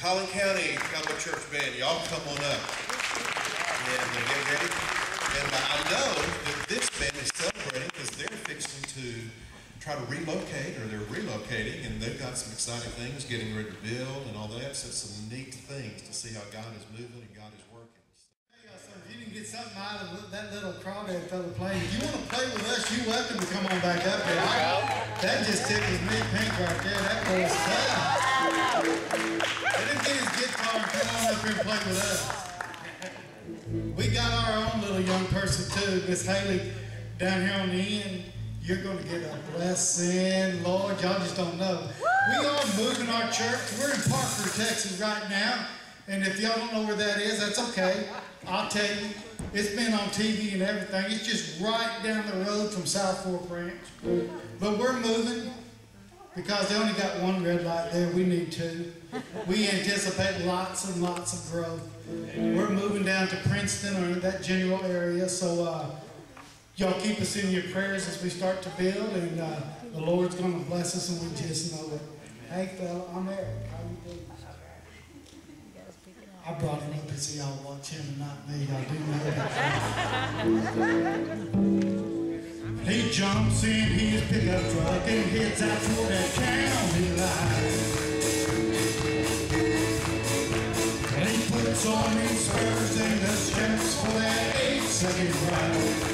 Collin County Cowboy Church Band, y'all come on up. And uh, get ready. And uh, I know that this band is celebrating because they're fixing to try to relocate, or they're relocating, and they've got some exciting things, getting ready to build and all that. So some neat things to see how God is moving and God is working. Hey, uh, So if you didn't get something out of that little crawdad fellow playing, if you want to play with us, you're welcome to come on back up here. That just tickles me pink right there. That boy's tough. Miss Hailey, down here on the end. You're going to get a blessing, Lord. Y'all just don't know. We are moving our church. We're in Parker, Texas right now. And if y'all don't know where that is, that's okay. I'll tell you. It's been on TV and everything. It's just right down the road from Southfork Ranch. But we're moving because they only got one red light there. We need two. We anticipate lots and lots of growth. We're moving down to Princeton or that general area. So uh, y'all keep us in your prayers as we start to build, and uh, the Lord's going to bless us, and we just know it. Hey, fella, I'm Eric. How you doing? I brought him up to see y'all watch him and not me. I do know that. he jumps in his pickup truck and heads out toward that county line. And he puts on his spurs and the steps for that eight-second ride.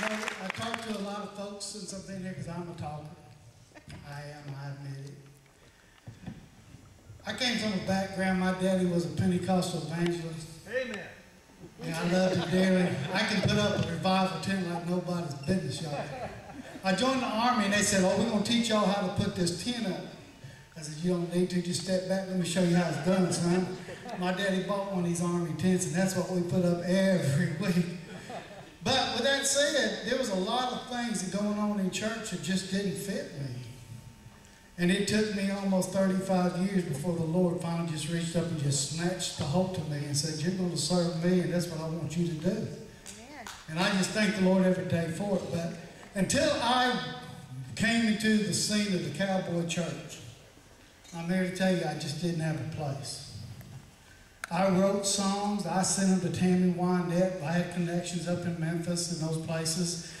Know, I talked to a lot of folks since I've been here because I'm a talker. I am, I admit it. I came from a background, my daddy was a Pentecostal evangelist. Amen. And I loved it dearly. I can put up a revival tent like nobody's business, y'all. I joined the army and they said, oh, we're going to teach y'all how to put this tent up. I said, you don't need to, just step back, let me show you how it's done, son. My daddy bought one of these army tents and that's what we put up every week. But with that said, there was a lot of things that going on in church that just didn't fit me. And it took me almost 35 years before the Lord finally just reached up and just snatched the hold of me and said, You're going to serve me, and that's what I want you to do. And I just thank the Lord every day for it. But until I came into the scene of the cowboy church, I'm here to tell you, I just didn't have a place. I wrote songs. I sent them to Tammy Wynette. I had connections up in Memphis and those places.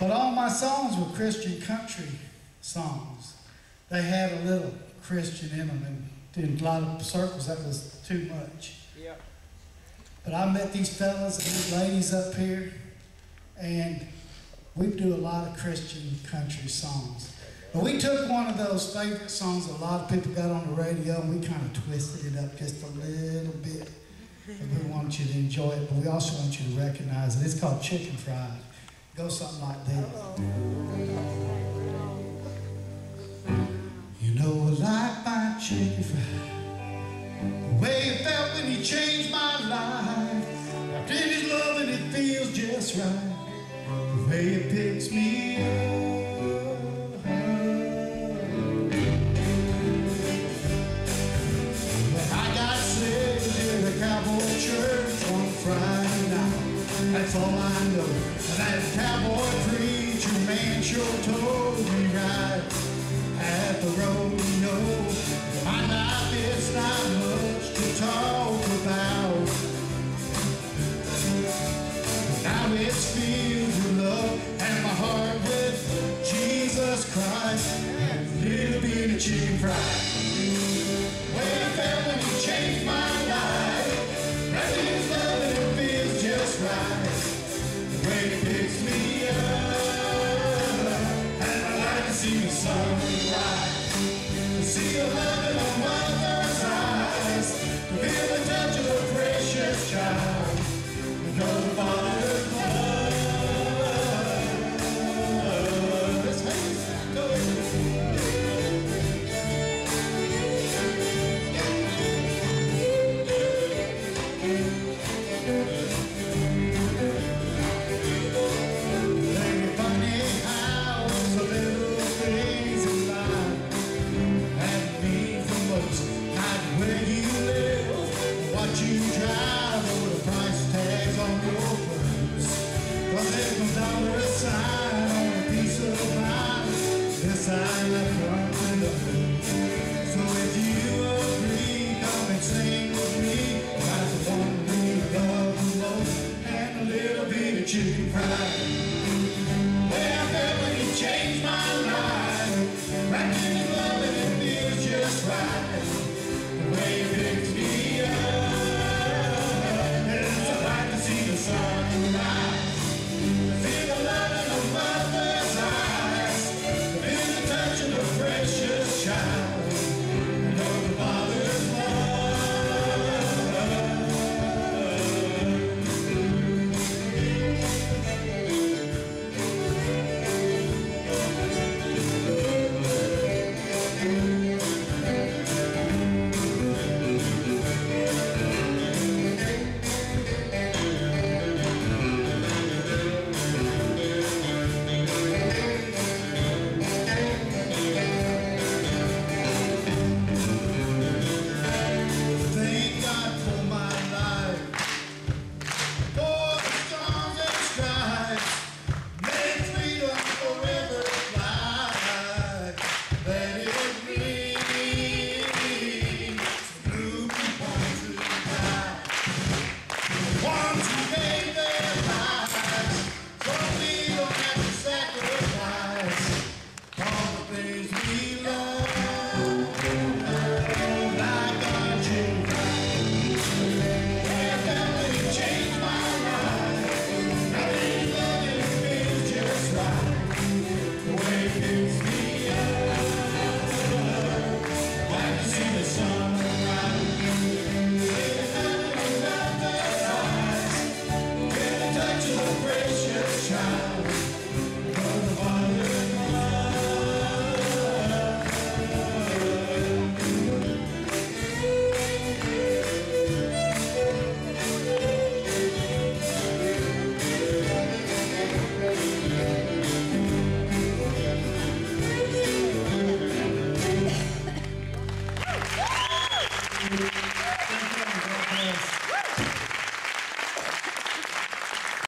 But all my songs were Christian country songs. They had a little Christian in them, and in a lot of circles that was too much. Yeah. But I met these fellas and these ladies up here, and we do a lot of Christian country songs. But we took one of those favorite songs a lot of people got on the radio, and we kind of twisted it up just a little bit. And we want you to enjoy it, but we also want you to recognize it. It's called Chicken Fried. It goes something like this. You know I like my chicken fried. The way it felt when he changed my life. Wrapped in his love and it feels just right. The way it picks me All I know. That cowboy preacher man sure told me right at the know. My life is not much to talk about. Now it's filled with love and my heart with Jesus Christ. Little bit of chicken fried.